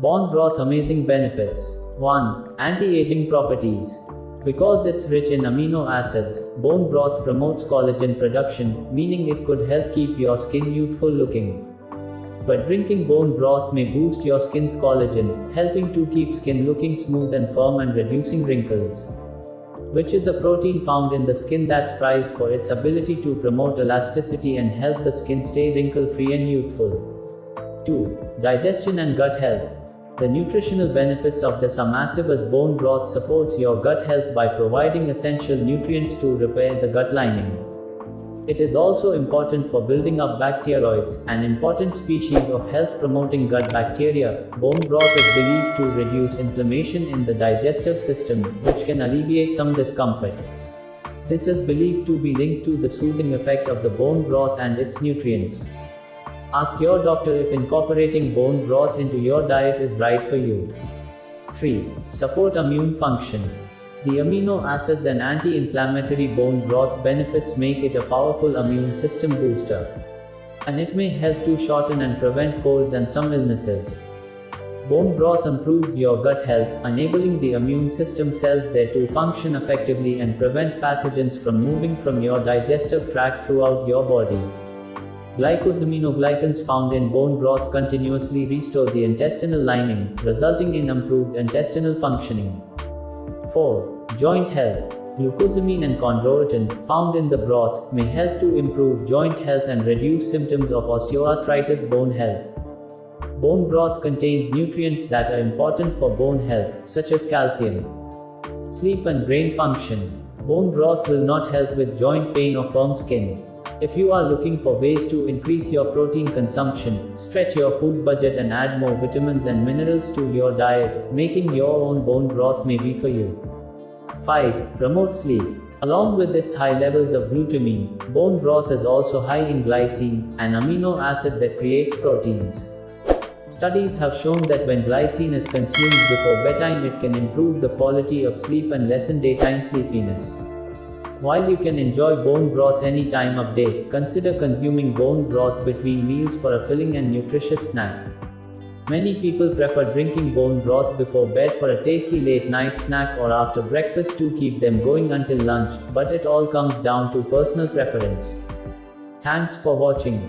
Bone broth amazing benefits. 1. Anti-aging properties. Because it's rich in amino acids, bone broth promotes collagen production, meaning it could help keep your skin youthful looking. But drinking bone broth may boost your skin's collagen, helping to keep skin looking smooth and firm and reducing wrinkles. Which is a protein found in the skin that's prized for its ability to promote elasticity and help the skin stay wrinkle free and youthful. 2. Digestion and gut health. The nutritional benefits of this are massive as bone broth supports your gut health by providing essential nutrients to repair the gut lining. It is also important for building up Bacteroides, an important species of health promoting gut bacteria. Bone broth is believed to reduce inflammation in the digestive system, which can alleviate some discomfort. This is believed to be linked to the soothing effect of the bone broth and its nutrients. Ask your doctor if incorporating bone broth into your diet is right for you. 3. Support immune function. The amino acids and anti-inflammatory bone broth benefits make it a powerful immune system booster. And it may help to shorten and prevent colds and some illnesses. Bone broth improves your gut health, enabling the immune system cells there to function effectively and prevent pathogens from moving from your digestive tract throughout your body. Glycosaminoglycans found in bone broth continuously restore the intestinal lining, resulting in improved intestinal functioning. 4. Joint health. Glucosamine and chondroitin, found in the broth, may help to improve joint health and reduce symptoms of osteoarthritis bone health. Bone broth contains nutrients that are important for bone health, such as calcium. Sleep and brain function. Bone broth will not help with joint pain or firm skin. If you are looking for ways to increase your protein consumption, stretch your food budget and add more vitamins and minerals to your diet, making your own bone broth may be for you. 5. Promote sleep. Along with its high levels of glutamine, bone broth is also high in glycine, an amino acid that creates proteins. Studies have shown that when glycine is consumed before bedtime, it can improve the quality of sleep and lessen daytime sleepiness. While you can enjoy bone broth any time of day, consider consuming bone broth between meals for a filling and nutritious snack. Many people prefer drinking bone broth before bed for a tasty late night snack or after breakfast to keep them going until lunch, but it all comes down to personal preference. Thanks for watching.